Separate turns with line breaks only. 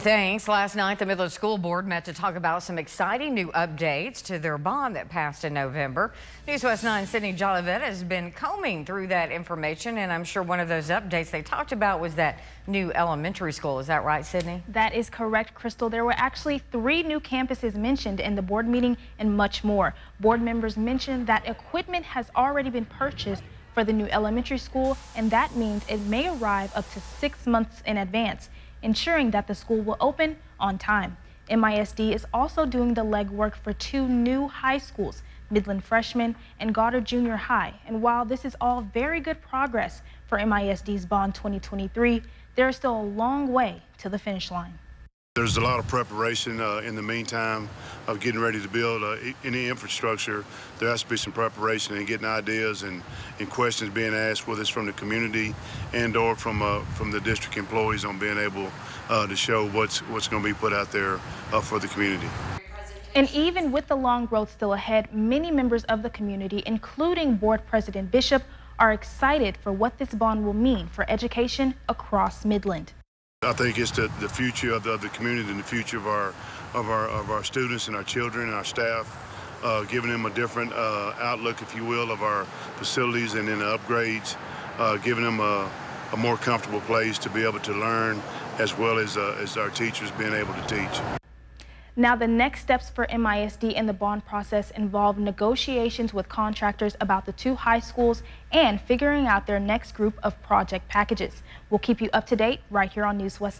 Thanks. Last night, the Midland School Board met to talk about some exciting new updates to their bond that passed in November. News West 9 Sydney Jolivet has been combing through that information, and I'm sure one of those updates they talked about was that new elementary school. Is that right, Sydney?
That is correct, Crystal. There were actually three new campuses mentioned in the board meeting and much more. Board members mentioned that equipment has already been purchased for the new elementary school, and that means it may arrive up to six months in advance ensuring that the school will open on time. MISD is also doing the legwork for two new high schools, Midland Freshman and Goddard Junior High. And while this is all very good progress for MISD's Bond 2023, there is still a long way to the finish line.
There's a lot of preparation uh, in the meantime of getting ready to build uh, any infrastructure. There has to be some preparation and getting ideas and, and questions being asked, whether it's from the community and or from uh, from the district employees on being able uh, to show what's what's going to be put out there uh, for the community.
And even with the long road still ahead, many members of the community, including Board President Bishop, are excited for what this bond will mean for education across Midland.
I think it's the, the future of the, of the, community and the future of our of our of our students and our children and our staff, uh, giving them a different uh, outlook, if you will, of our facilities and then the upgrades, uh, giving them a, a, more comfortable place to be able to learn, as well as uh, as our teachers being able to teach.
Now, the next steps for MISD in the bond process involve negotiations with contractors about the two high schools and figuring out their next group of project packages. We'll keep you up to date right here on News West